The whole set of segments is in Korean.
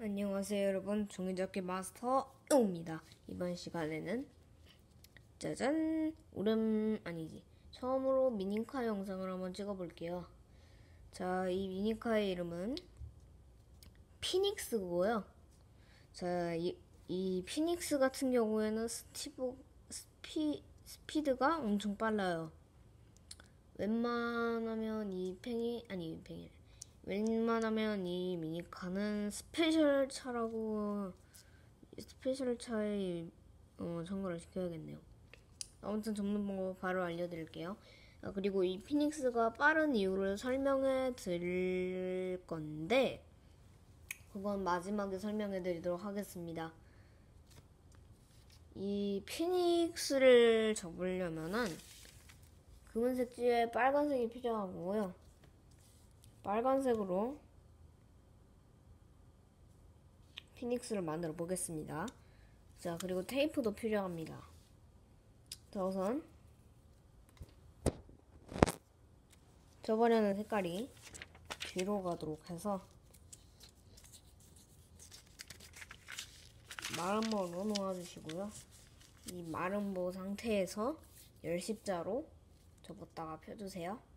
안녕하세요 여러분. 종이접기 마스터입니다. 이번 시간에는 짜잔! 오랜 아니지. 처음으로 미니카 영상을 한번 찍어볼게요. 자 이 미니카의 이름은 피닉스고요. 자이 이 피닉스 같은 경우에는 스티브 스피 스피드가 엄청 빨라요. 웬만하면 이 팽이 아니 이 팽이 웬만하면 이 미니카는 special 차라고 special 차에 어, 참고를 시켜야겠네요. 아무튼 접는 방법 바로 알려드릴게요. 아, 그리고 이 피닉스가 빠른 이유를 설명해 드릴 건데 그건 마지막에 설명해 드리도록 하겠습니다. 이 피닉스를 접으려면은 금은색 지에 빨간색이 필요하고요. 빨간색으로 피닉스를 만들어 보겠습니다. 자, 그리고 테이프도 필요합니다. 자, 우선 저번에는 색깔이 뒤로 가도록 해서 마름모로 놓아주시고요. 이 마름모 상태에서 열십자로 접었다가 펴주세요.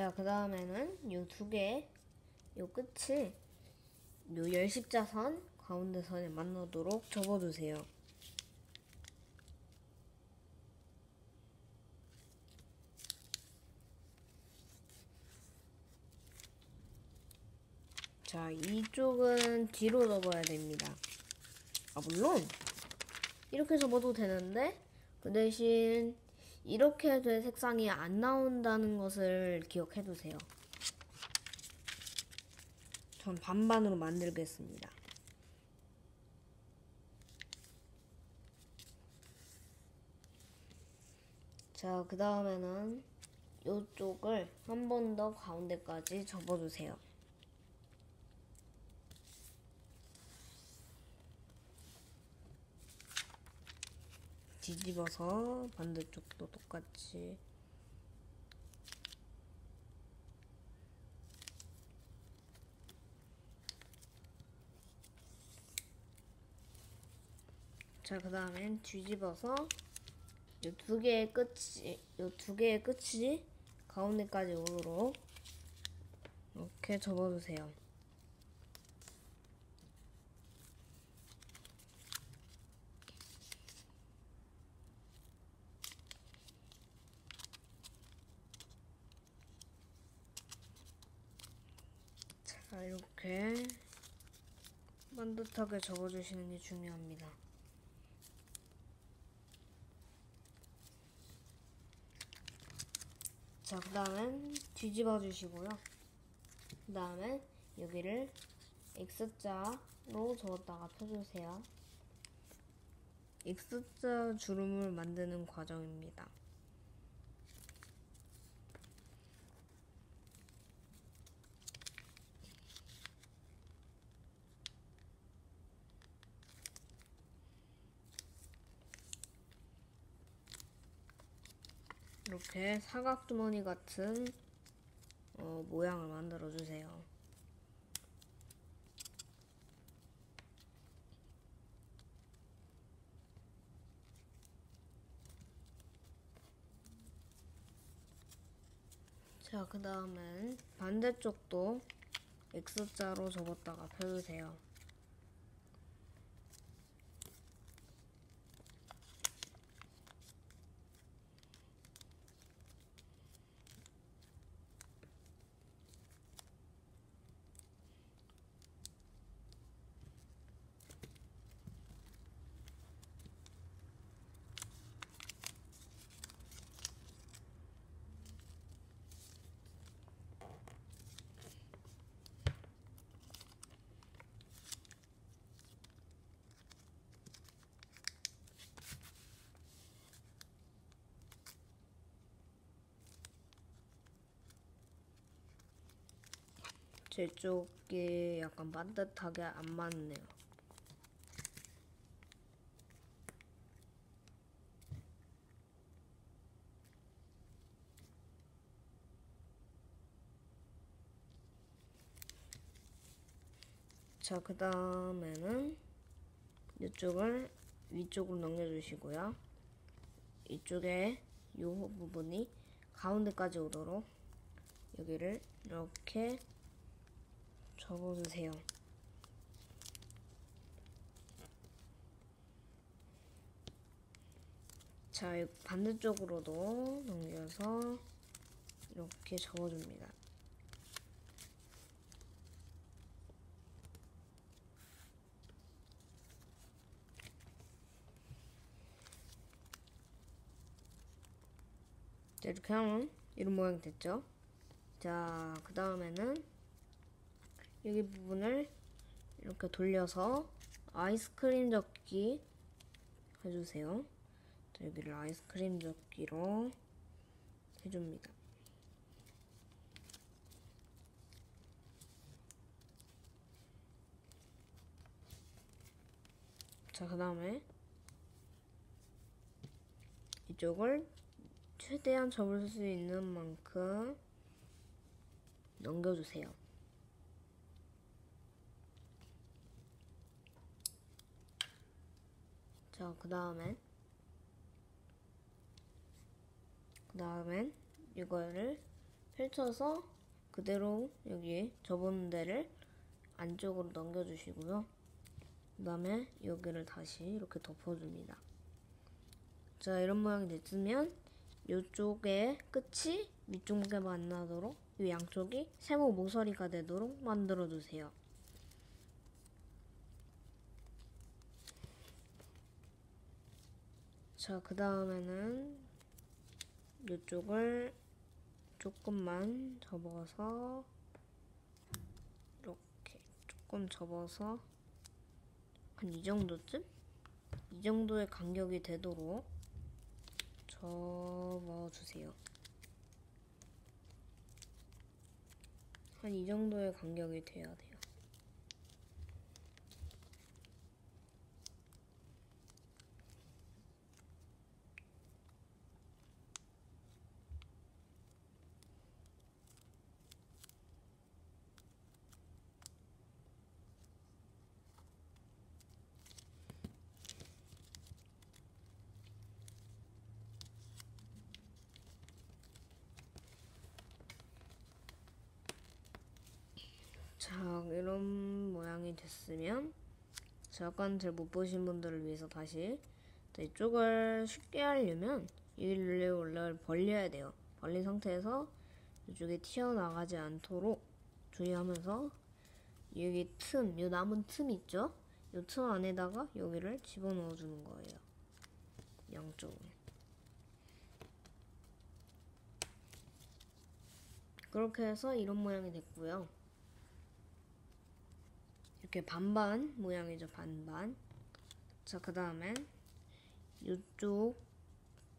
자, 그 다음에는 요 두 개, 요 끝을 요 열십자선 가운데 선에 만나도록 접어주세요. 자, 이쪽은 뒤로 접어야 됩니다. 아, 물론, 이렇게 접어도 되는데, 그 대신 이렇게 된 색상이 안 나온다는 것을 기억해 두세요. 전 반반으로 만들겠습니다. 자, 그 다음에는 이쪽을 한 번 더 가운데까지 접어주세요. 뒤집어서 반대쪽도 똑같이 자, 그 다음엔 뒤집어서 이 두 개의 끝이, 이 두 개의 끝이 가운데까지 오도록 이렇게 접어주세요. 자, 이렇게 반듯하게 접어주시는 게 중요합니다. 자, 그 다음엔 뒤집어 주시고요. 그 다음에 여기를 X자로 접었다가 펴주세요. X자 주름을 만드는 과정입니다. 이렇게 사각주머니 같은 어, 모양을 만들어 주세요. 자, 그 다음엔 반대쪽도 X자로 접었다가 펴주세요. 제 쪽이 약간 반듯하게 안 맞네요. 자, 그 다음에는 이쪽을 위쪽으로 넘겨주시고요. 이쪽에 이 부분이 가운데까지 오도록 여기를 이렇게 접어주세요. 자, 이 반대쪽으로도 넘겨서 이렇게 접어줍니다. 자, 이렇게 하면 이런 모양이 됐죠? 자, 그 다음에는 여기 부분을 이렇게 돌려서 아이스크림 접기 해주세요. 자, 여기를 아이스크림 접기로 해줍니다. 자, 그 다음에 이쪽을 최대한 접을 수 있는 만큼 넘겨주세요. 자, 그 다음엔 그 다음엔 이거를 펼쳐서 그대로 여기 접은 데를 안쪽으로 넘겨주시고요. 그 다음에 여기를 다시 이렇게 덮어줍니다. 자, 이런 모양이 됐으면 이쪽의 끝이 위쪽에 만나도록 이 양쪽이 세모 모서리가 되도록 만들어 주세요. 자, 그 다음에는 이쪽을 조금만 접어서 이렇게 조금 접어서 한 이 정도쯤? 이 정도의 간격이 되도록 접어주세요. 한 이 정도의 간격이 돼야 돼요. 자, 이런 모양이 됐으면 잠깐 잘 못 보신 분들을 위해서 다시 자, 이쪽을 쉽게 하려면 여기를 원래 벌려야 돼요. 벌린 상태에서 이쪽에 튀어나가지 않도록 주의하면서 여기 틈, 이 남은 틈 있죠? 이 틈 안에다가 여기를 집어넣어 주는 거예요. 양쪽을. 그렇게 해서 이런 모양이 됐고요. 이렇게 반반 모양이죠, 반반. 자, 그 다음엔 이쪽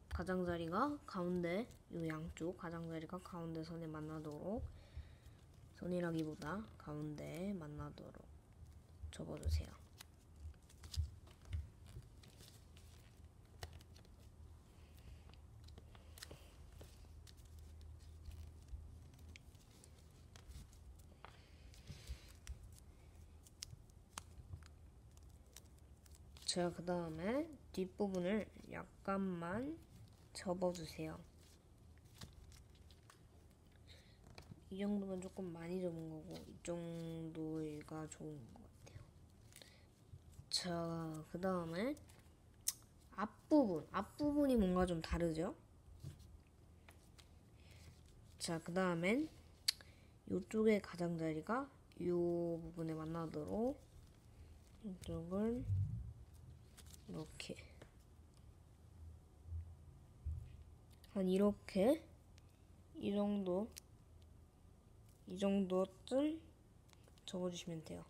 가장자리가 가운데, 이 양쪽 가장자리가 가운데 선에 만나도록 선이라기보다 가운데 만나도록 접어주세요. 자, 그 다음에 뒷부분을 약간만 접어주세요. 이 정도면 조금 많이 접은 거고, 이 정도가 좋은 것 같아요. 자, 그 다음에 앞부분, 앞부분이 뭔가 좀 다르죠? 자, 그 다음엔 이쪽의 가장자리가 이 부분에 만나도록 이쪽을 이렇게. 한 이렇게. 이 정도. 이 정도쯤 접어주시면 돼요.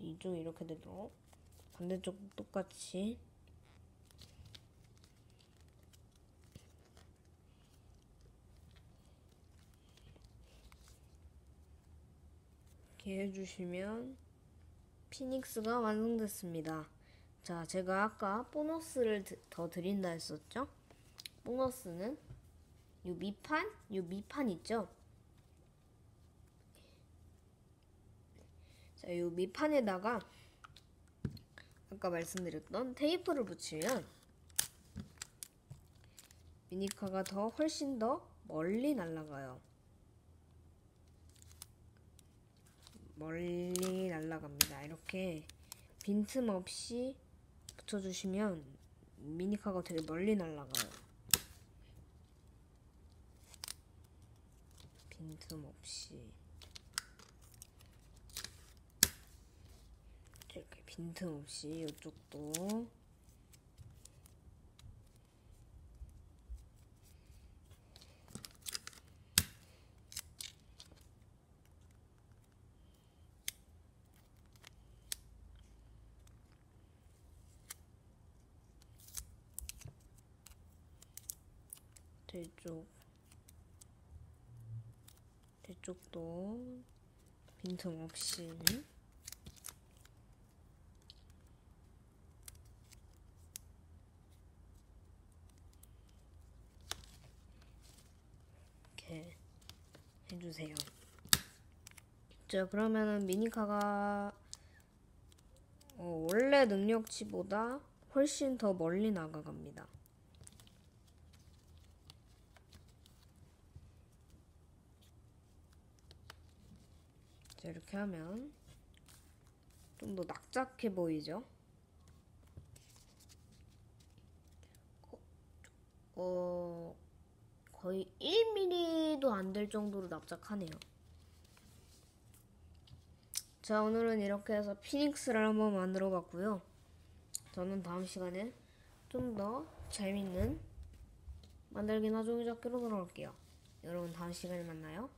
이쪽 이렇게 되도록 반대쪽 똑같이. 이렇게 해주시면 피닉스가 완성됐습니다. 자, 제가 아까 보너스를 드- 더 드린다 했었죠? 보너스는 요 밑판, 요 밑판 있죠? 자, 요 밑판에다가 아까 말씀드렸던 테이프를 붙이면 미니카가 더 훨씬 더 멀리 날아가요. 멀리 날아갑니다. 이렇게 빈틈없이 붙여주시면 미니카가 되게 멀리 날아가요. 빈틈없이 이렇게 빈틈없이 이쪽도 뒤쪽 뒤쪽도 빈틈없이 이렇게 해주세요. 자 그러면은 미니카가 어, 원래 능력치보다 훨씬 더 멀리 나가갑니다. 자, 이렇게 하면 좀더 납작해 보이죠? 어, 거의 1mm도 안 될 정도로 납작하네요. 자, 오늘은 이렇게 해서 피닉스를 한번 만들어 봤고요. 저는 다음 시간에 좀 더 재밌는 만들기나 종이접기로 돌아올게요. 여러분 다음 시간에 만나요.